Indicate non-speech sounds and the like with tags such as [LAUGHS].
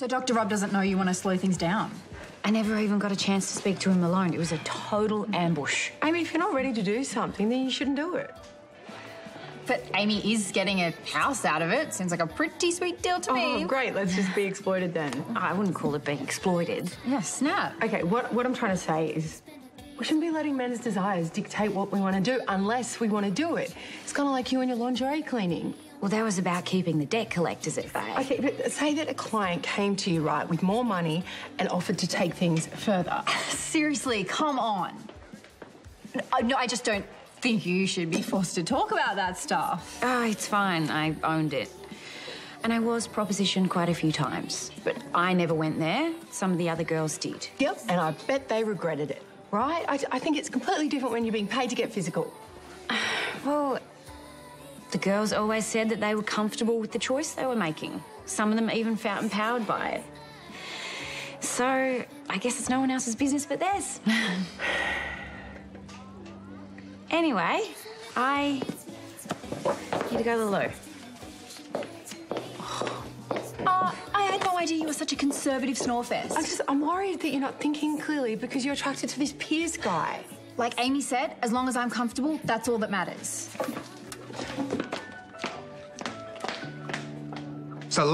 So Dr. Rob doesn't know you want to slow things down? I never even got a chance to speak to him alone. It was a total ambush. Amy, if you're not ready to do something, then you shouldn't do it. But Amy is getting a house out of it. Seems like a pretty sweet deal to me. Oh, great. Let's just be exploited then. I wouldn't call it being exploited. Yeah, snap. Okay, what, what I'm trying to say is we shouldn't be letting men's desires dictate what we want to do unless we want to do it. It's kind of like you and your lingerie cleaning. Well, that was about keeping the debt collectors at bay. Okay, but say that a client came to you, right, with more money and offered to take things further. [LAUGHS] Seriously, come on. No, no, I just don't think you should be forced to talk about that stuff. Oh, it's fine. I owned it. And I was propositioned quite a few times. But I never went there. Some of the other girls did. Yep, and I bet they regretted it, right? I, I think it's completely different when you're being paid to get physical. [SIGHS] Well, the girls always said that they were comfortable with the choice they were making. Some of them even felt empowered by it. So I guess it's no one else's business but theirs. [SIGHS] anyway, I need to go to the loo. Uh, I had no idea you were such a conservative snorefest. I'm just, I'm worried that you're not thinking clearly because you're attracted to this Pierce guy. Like Amy said, as long as I'm comfortable, that's all that matters. So,